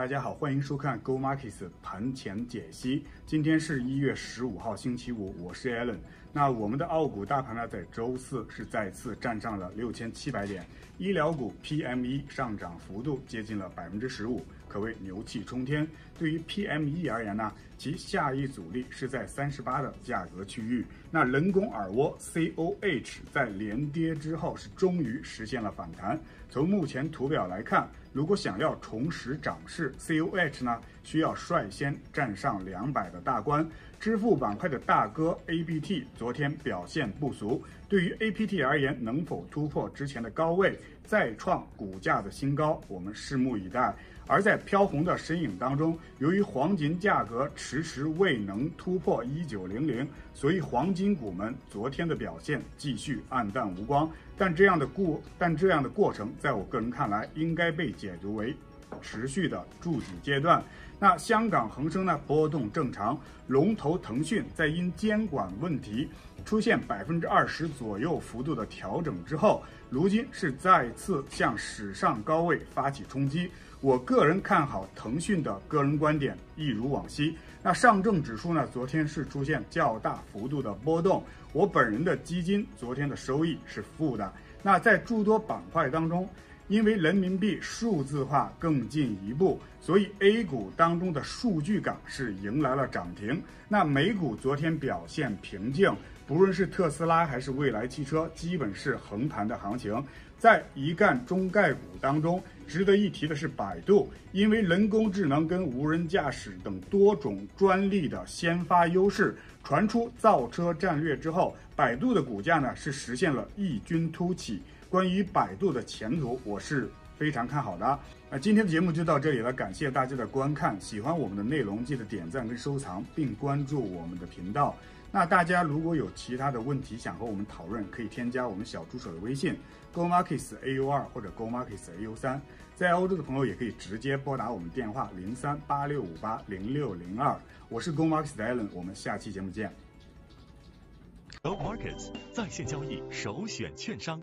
大家好，欢迎收看 Go Markets 盘前解析。今天是一月十五号，星期五，我是 Allen。那我们的澳股大盘呢，在周四是再次站上了六千七百点，医疗股 PME 上涨幅度接近了百分之十五，可谓牛气冲天。对于 PME 而言呢，其下一阻力是在三十八的价格区域。那人工耳蜗 COH 在连跌之后是终于实现了反弹。从目前图表来看，如果想要重拾涨势，COH 呢需要率先站上两百的大关。支付板块的大哥 APT 昨天表现不俗，对于 APT 而言，能否突破之前的高位，再创股价的新高，我们拭目以待。而在飘红的身影当中，由于黄金价格迟迟未能突破一九零零，所以黄金股们昨天的表现继续黯淡无光。但这样的过，但这样的过程，在我个人看来，应该被解读为持续的筑底阶段。那香港恒生呢，波动正常，龙头腾讯在因监管问题出现百分之二十左右幅度的调整之后，如今是再次向史上高位发起冲击。我个人看好腾讯的个人观点一如往昔。那上证指数呢？昨天是出现较大幅度的波动。我本人的基金昨天的收益是负的。那在诸多板块当中，因为人民币数字化更进一步，所以 A 股当中的数据港是迎来了涨停。那美股昨天表现平静，不论是特斯拉还是蔚来汽车，基本是横盘的行情。在一干中概股当中，值得一提的是百度，因为人工智能跟无人驾驶等多种专利的先发优势，传出造车战略之后，百度的股价呢是实现了异军突起。关于百度的前途，我是非常看好的。那今天的节目就到这里了，感谢大家的观看，喜欢我们的内容记得点赞跟收藏，并关注我们的频道。那大家如果有其他的问题想和我们讨论，可以添加我们小助手的微信：Go Markets A U 二或者 Go Markets A U 三。在欧洲的朋友也可以直接拨打我们电话零三八六五八零六零二。我是 Go Markets 的 Allen，我们下期节目见。Go Markets 在线交易首选券商。